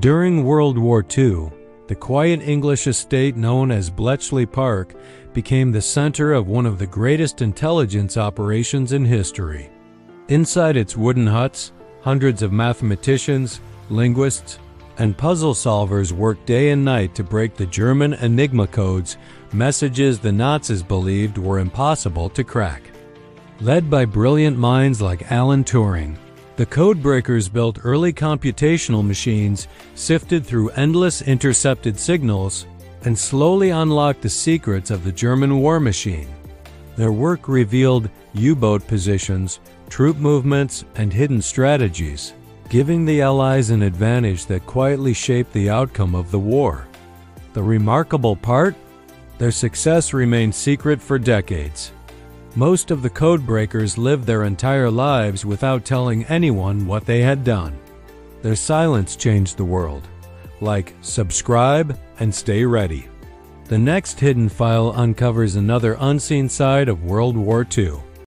During World War II, the quiet English estate known as Bletchley Park became the center of one of the greatest intelligence operations in history. Inside its wooden huts, hundreds of mathematicians, linguists, and puzzle solvers worked day and night to break the German Enigma codes, messages the Nazis believed were impossible to crack. Led by brilliant minds like Alan Turing, the codebreakers built early computational machines, sifted through endless intercepted signals, and slowly unlocked the secrets of the German war machine. Their work revealed U boat positions, troop movements, and hidden strategies, giving the Allies an advantage that quietly shaped the outcome of the war. The remarkable part? Their success remained secret for decades. Most of the codebreakers lived their entire lives without telling anyone what they had done. Their silence changed the world. Like, subscribe and stay ready. The next hidden file uncovers another unseen side of World War II.